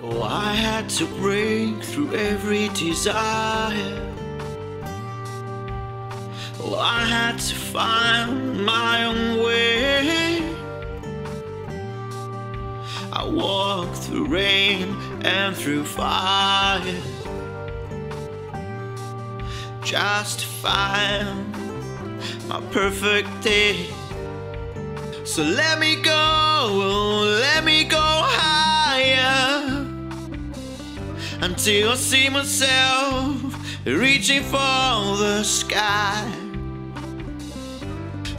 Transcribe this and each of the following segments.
Oh, I had to break through every desire. Oh, I had to find my own way. I walked through rain and through fire just to find my perfect day. So let me go, until I see myself reaching for the sky.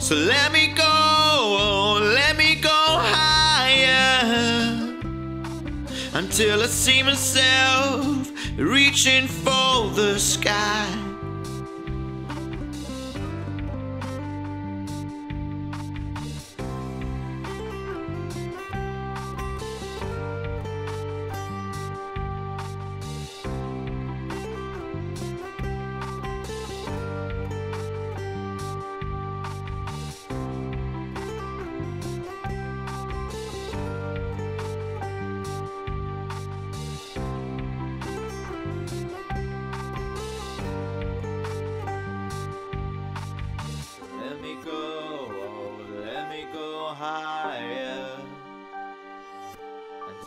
So let me go, let me go higher until I see myself reaching for the sky.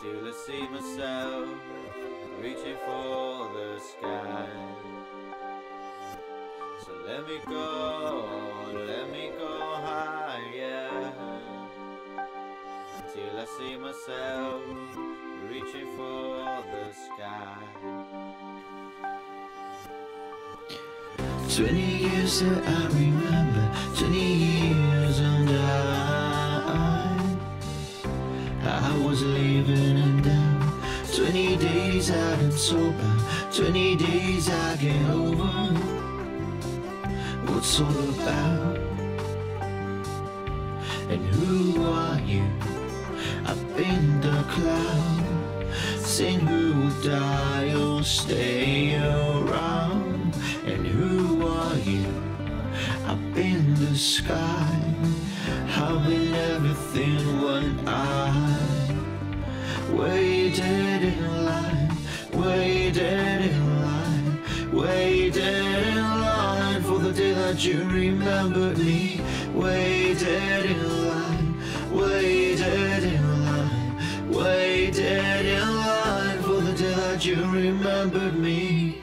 Until I see myself reaching for the sky. So let me go, let me go higher until I see myself reaching for the sky. Twenty years that I remember, twenty years and I, was. Twenty days out and sober, twenty days I get over. What's all about? And who are you? Up in the cloud, saying who will die or stay around. And who are you? Up in the sky, having everything when I waited that you remembered me. Waited in line, waited in line, waited in line for the day that you remembered me.